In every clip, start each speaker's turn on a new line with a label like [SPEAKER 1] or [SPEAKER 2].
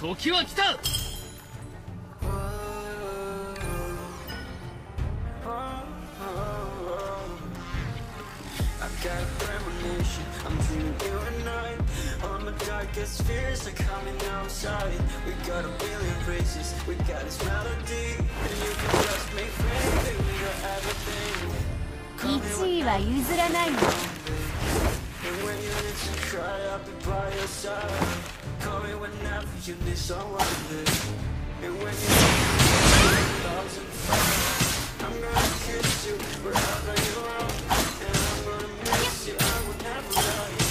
[SPEAKER 1] 時は来た
[SPEAKER 2] got premonition I'm dreaming you and I All my darkest fears are coming outside We got a billion races We got this melody And you can trust me, baby We got everything
[SPEAKER 3] 1位は譲らない
[SPEAKER 2] to cry I'll be by your side. Call me whenever you need someone there. And when you need a thousand fires I'm gonna kiss you wherever you are. And I'm gonna miss you. I will never you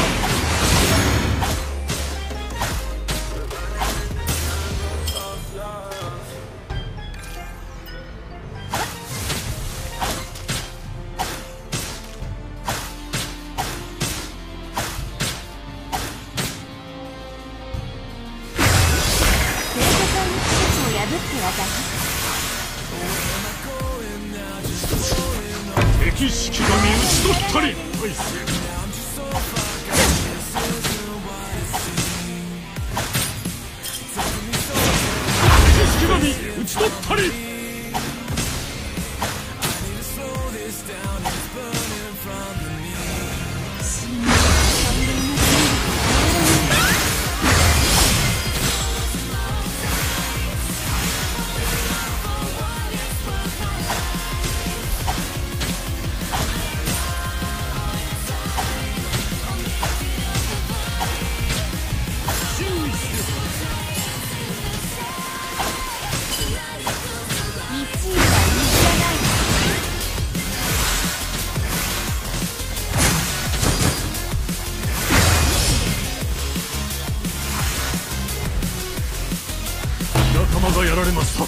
[SPEAKER 3] ダメ
[SPEAKER 1] 敵式神討ち取ったり。大勢敵式神討ち取ったり。
[SPEAKER 3] が
[SPEAKER 1] やられました。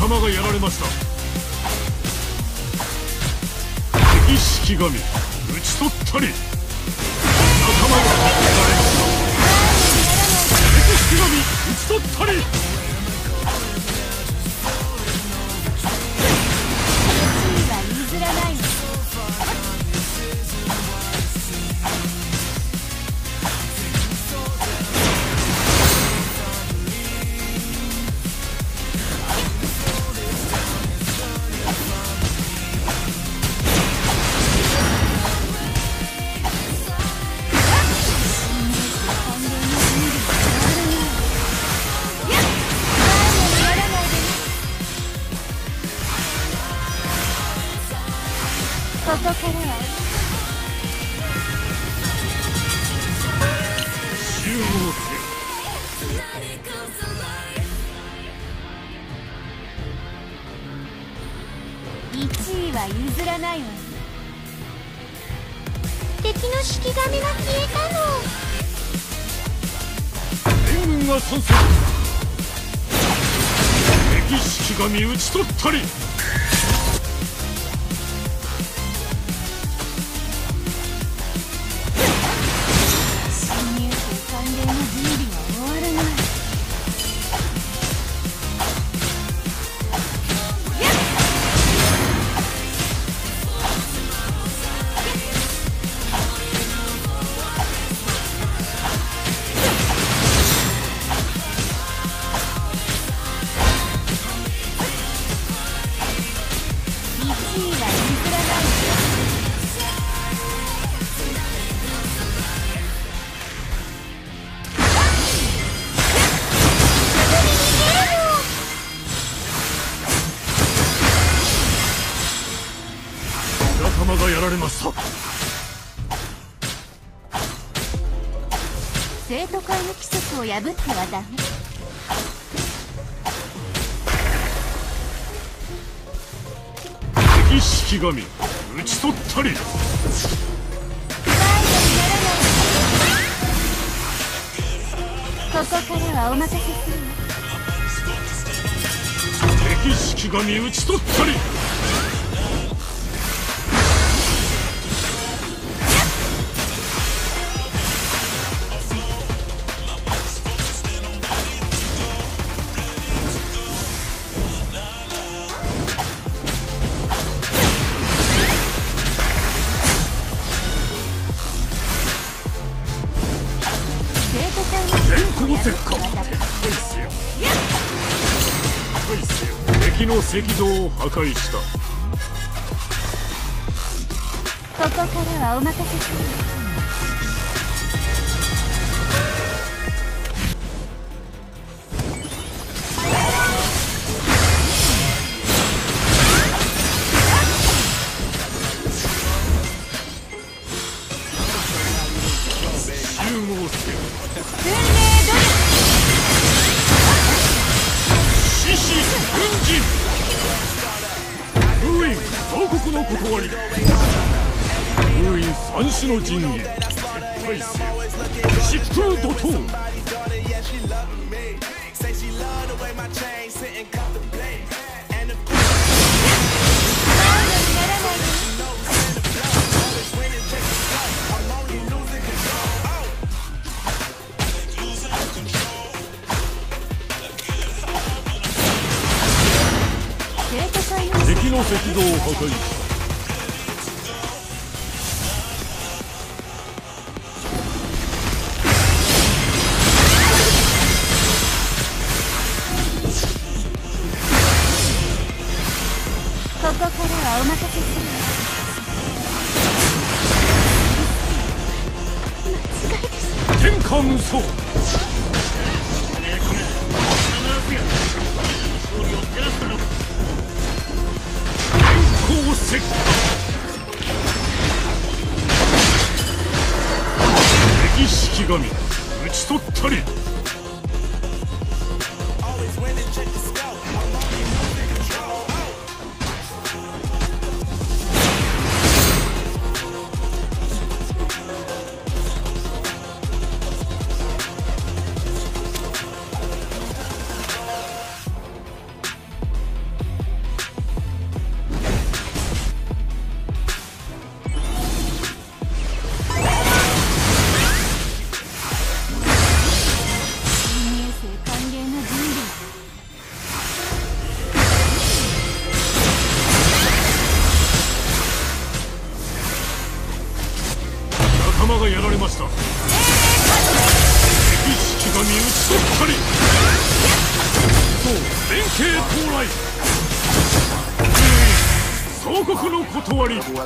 [SPEAKER 1] 仲間がやられました。敵式神討ち取ったり。
[SPEAKER 3] 譲らないわ。敵の式神が消えたの。
[SPEAKER 1] 援軍が参戦敵式神討ち取ったり。
[SPEAKER 3] ら
[SPEAKER 1] れました
[SPEAKER 3] 生徒会の規則を破ってはダメ。
[SPEAKER 1] 敵式神討ち取ったり。
[SPEAKER 3] ここからはお任せする。わ
[SPEAKER 1] 敵式神討ち取ったり敵の石像を破壊した。
[SPEAKER 3] ここからはお任せするわ
[SPEAKER 1] 集合せ断り封印三種の神器。大勢疾風怒涛。
[SPEAKER 3] ここからはお任せす。る
[SPEAKER 1] 天下無双天候石敵式神討ち取ったり総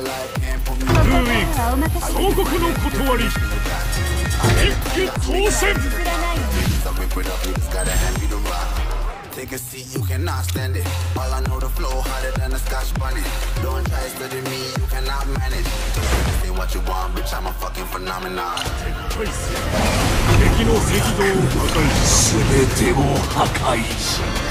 [SPEAKER 1] 国の断り一騎当選
[SPEAKER 3] 譲らないわ
[SPEAKER 4] So rip it up, you just gotta hand me the rock. Take a seat, you cannot stand it. All I know, the flow harder than a scotch bonnet. Don't try studying me, you cannot manage. This ain't what you want, bitch, I'm a fucking phenomenon.
[SPEAKER 1] 敵の石像を破壊し
[SPEAKER 5] 全てを破壊し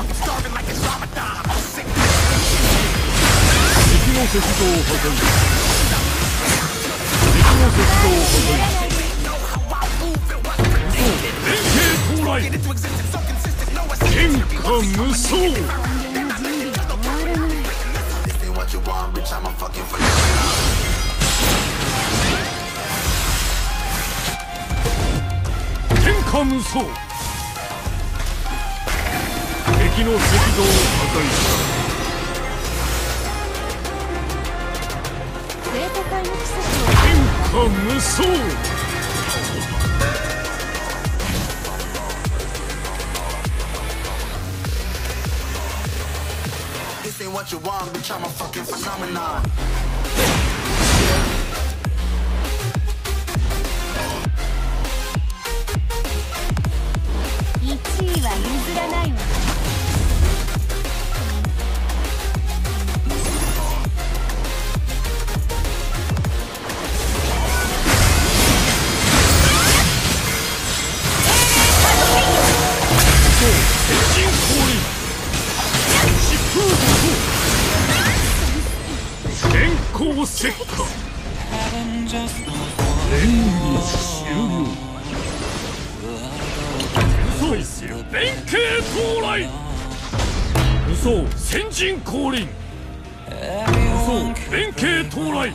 [SPEAKER 1] 敵の石像を破壊敵の石像を破壊天下無双天下無双敵の石像を破壊した
[SPEAKER 3] 生徒会の規則
[SPEAKER 1] 天下無双
[SPEAKER 4] what you want, bitch. I'm a fucking phenomenon.
[SPEAKER 1] 連理終了。嘘。する連携到来嘘先陣降臨。嘘。連携到来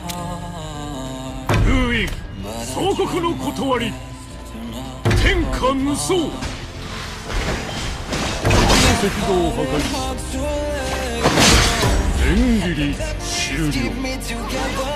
[SPEAKER 1] 封印。総国の断り天下無双敵の石像を破壊し縁切り終了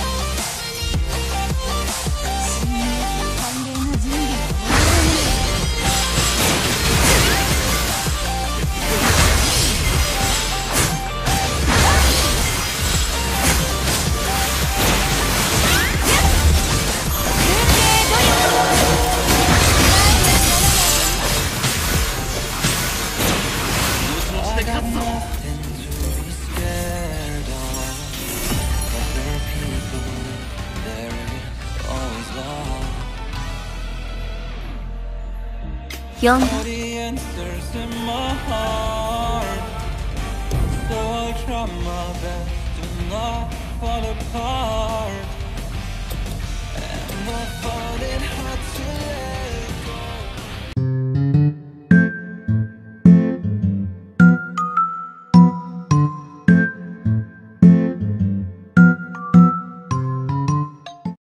[SPEAKER 6] 영감